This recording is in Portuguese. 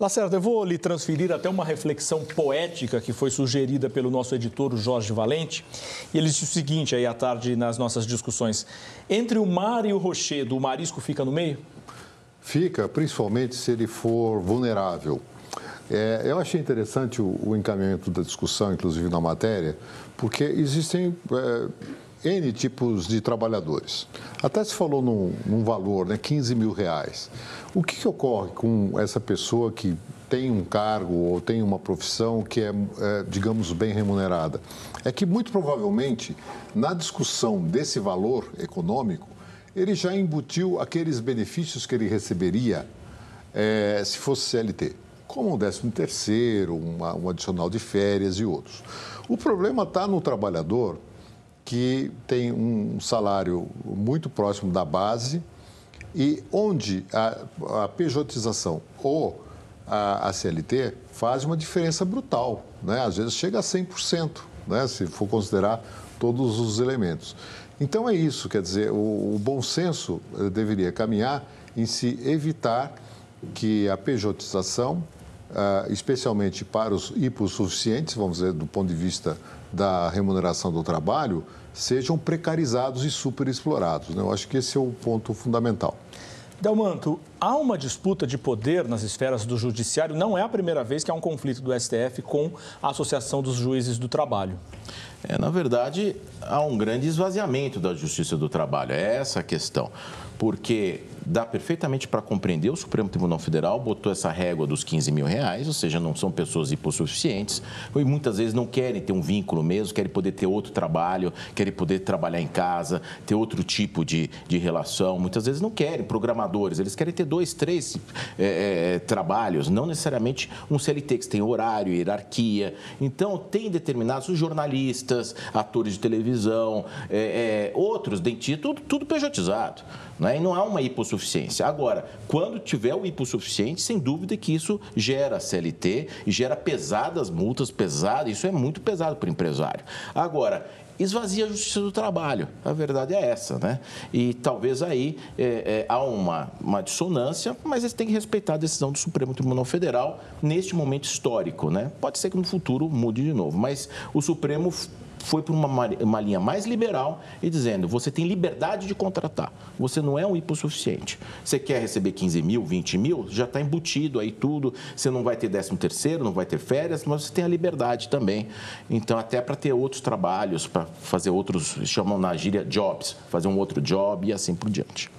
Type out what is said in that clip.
Lacerda, eu vou lhe transferir até uma reflexão poética que foi sugerida pelo nosso editor Jorge Valente. E ele disse o seguinte aí à tarde nas nossas discussões: entre o mar e o rochedo, o marisco fica no meio? Fica, principalmente se ele for vulnerável. É, eu achei interessante o, o, encaminhamento da discussão, inclusive na matéria, porque existem é, N tipos de trabalhadores. Até se falou num, num valor, né, 15 mil reais. O que, que, ocorre com essa pessoa que tem um cargo ou tem uma profissão que é, é, digamos, bem remunerada? É que, muito provavelmente, na discussão desse valor econômico, ele já embutiu aqueles benefícios que ele receberia é, se fosse CLT como um décimo terceiro, uma, um adicional de férias e outros. O problema está no trabalhador que tem um salário muito próximo da base e onde a, a pejotização ou a, a, CLT faz uma diferença brutal, né? às vezes chega a 100%, né? se for considerar todos os elementos. Então é isso, quer dizer, o, o bom senso eh, deveria caminhar em se evitar que a pejotização uh, especialmente para os hipossuficientes, vamos dizer, do ponto de vista da remuneração do trabalho, sejam precarizados e superexplorados. Né? Eu acho que esse é o ponto fundamental. Delmanto, há uma disputa de poder nas esferas do judiciário. Não é a primeira vez que há um conflito do STF com a Associação dos Juízes do Trabalho. É, na verdade, há um grande esvaziamento da Justiça do Trabalho. É essa a questão. Porque dá perfeitamente para compreender. O Supremo Tribunal Federal botou essa régua dos 15 mil reais, ou seja, não são pessoas hipossuficientes e muitas vezes não querem ter um vínculo mesmo, querem poder ter outro trabalho, querem poder trabalhar em casa, ter outro tipo de, de relação. Muitas vezes não querem, programadores, eles querem ter dois, três é, é, trabalhos, não necessariamente um CLT que tem horário, hierarquia. Então, tem determinados os jornalistas, atores de televisão, é, é outros, dentistas, tudo, tudo pejotizado. Né? E não há uma hipossuficiência. Agora, quando tiver o hipossuficiente, sem dúvida que isso gera CLT e gera pesadas multas, pesadas, isso é muito pesado para o empresário. Agora, esvazia a justiça do trabalho. A verdade é essa, né? E talvez aí é, é, há uma, uma dissonância, mas eles têm que respeitar a decisão do Supremo Tribunal Federal neste momento histórico, né? Pode ser que no futuro mude de novo, mas o Supremo foi para uma, uma linha mais liberal e dizendo: você tem liberdade de contratar, você não é um hipossuficiente. Você quer receber 15 mil, 20 mil, já está embutido aí tudo, você não vai ter 13 terceiro, não vai ter férias, mas você tem a liberdade também. Então, até para ter outros trabalhos, para fazer outros, chamam na gíria jobs, fazer um outro job e assim por diante.